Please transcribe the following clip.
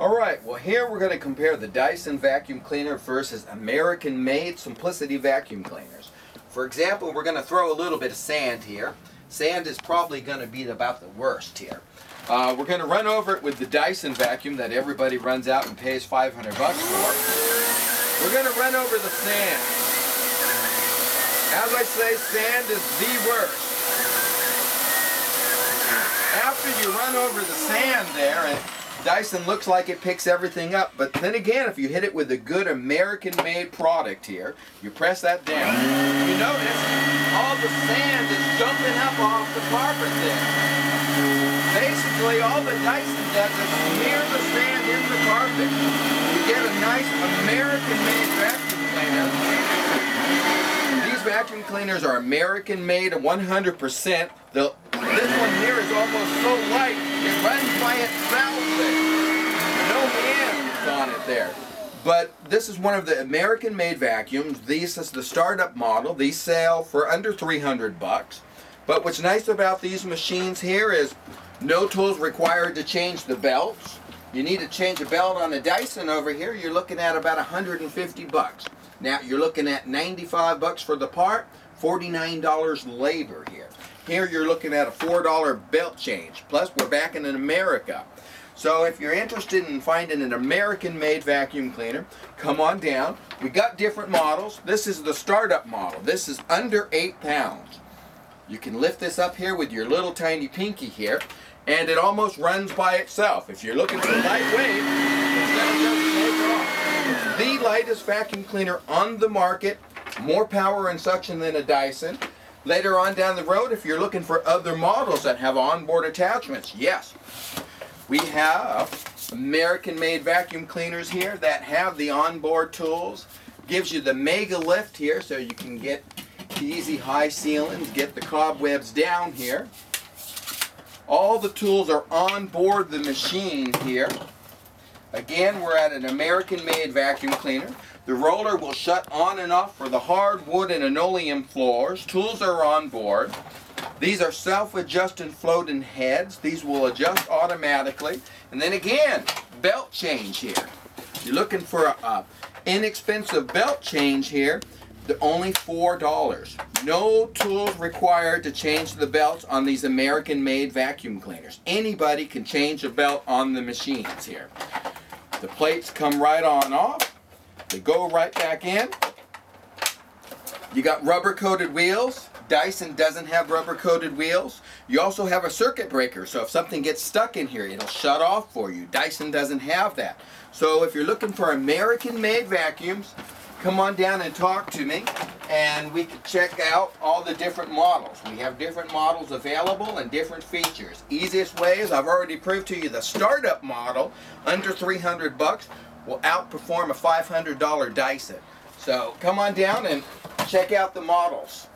All right, well here we're going to compare the Dyson vacuum cleaner versus American-made Simplicity vacuum cleaners. For example, we're going to throw a little bit of sand here. Sand is probably going to be about the worst here. Uh, we're going to run over it with the Dyson vacuum that everybody runs out and pays 500 bucks for. We're going to run over the sand. As I say, sand is the worst. After you run over the sand there, and Dyson looks like it picks everything up, but then again, if you hit it with a good American-made product here, you press that down, you notice all the sand is jumping up off the carpet there. Basically, all the Dyson does is smear the sand in the carpet. You get a nice American-made vacuum cleaner. These vacuum cleaners are American-made 100%. The, this one here is almost so light, it runs by itself No hands on it there. But this is one of the American-made vacuums. This is the startup model. These sell for under 300 bucks. But what's nice about these machines here is no tools required to change the belts. You need to change a belt on a Dyson over here, you're looking at about 150 bucks. Now you're looking at 95 bucks for the part, $49 labor here. Here you're looking at a $4 belt change. Plus we're back in America. So if you're interested in finding an American-made vacuum cleaner, come on down. We got different models. This is the startup model. This is under eight pounds. You can lift this up here with your little tiny pinky here, and it almost runs by itself. If you're looking for lightweight, it's the lightest vacuum cleaner on the market, more power and suction than a Dyson. Later on down the road, if you're looking for other models that have onboard attachments, yes. We have American-made vacuum cleaners here that have the onboard tools. Gives you the mega lift here so you can get the easy high ceilings, get the cobwebs down here. All the tools are on board the machine here. Again, we're at an American-made vacuum cleaner. The roller will shut on and off for the hardwood and linoleum floors. Tools are on board. These are self-adjusting floating heads. These will adjust automatically. And then again, belt change here. You're looking for a, a inexpensive belt change here. They're only $4. No tools required to change the belts on these American-made vacuum cleaners. Anybody can change a belt on the machines here. The plates come right on off. They go right back in. You got rubber coated wheels. Dyson doesn't have rubber coated wheels. You also have a circuit breaker, so if something gets stuck in here, it'll shut off for you. Dyson doesn't have that. So if you're looking for American-made vacuums, come on down and talk to me and we can check out all the different models. We have different models available and different features. Easiest way is I've already proved to you the startup model under 300 bucks will outperform a $500 Dyson. So come on down and check out the models.